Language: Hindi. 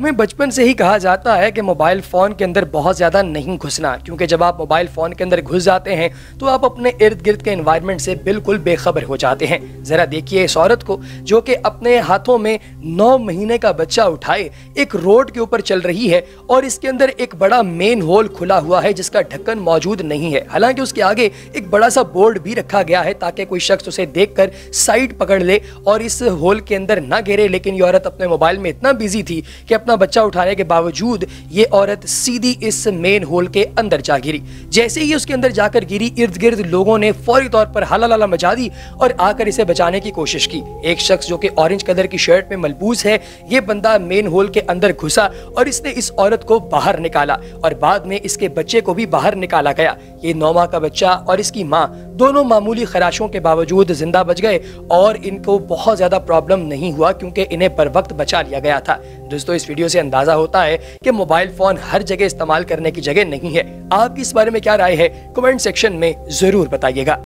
हमें बचपन से ही कहा जाता है कि मोबाइल फ़ोन के अंदर बहुत ज़्यादा नहीं घुसना। क्योंकि जब आप मोबाइल फ़ोन के अंदर घुस जाते हैं तो आप अपने इर्द गिर्द के इन्वायरमेंट से बिल्कुल बेखबर हो जाते हैं। ज़रा देखिए इस औरत को, जो कि अपने हाथों में नौ महीने का बच्चा उठाए, एक रोड के ऊपर चल रही है और इसके अंदर एक बड़ा मेन होल खुला हुआ है, जिसका ढक्कन मौजूद नहीं है। हालाँकि उसके आगे एक बड़ा सा बोर्ड भी रखा गया है, ताकि कोई शख्स उसे देखकर साइड पकड़ ले और इस होल के अंदर ना गिरे लेकिन ये औरत अपने मोबाइल में इतना बिज़ी थी कि अपना बच्चा उठाने के बावजूद ये औरत सीधी इस मेन होल के अंदर जा गिरी। जैसे ही उसके अंदर जाकर गिरी इर्द गिर्द लोगों ने फौरी तौर पर हाला लाला मचा दी और आकर इसे बचाने की कोशिश की। एक शख्स जो कि ऑरेंज कलर की शर्ट में मलबूस है, ये बंदा मेन होल के अंदर घुसा और इसने इस औरत को बाहर निकाला और बाद में इसके बच्चे को भी बाहर निकाला गया। ये नौ का बच्चा और इसकी माँ, दोनों मामूली खराशों के बावजूद ज़िंदा बच गए और इनको बहुत ज़्यादा प्रॉब्लम नहीं हुआ क्योंकि इन्हें बर वक्त बचा लिया गया था। दोस्तों, इस वीडियो से अंदाज़ा होता है कि मोबाइल फ़ोन हर जगह इस्तेमाल करने की जगह नहीं है। आपकी इस बारे में क्या राय है, कमेंट सेक्शन में ज़रूर बताइएगा।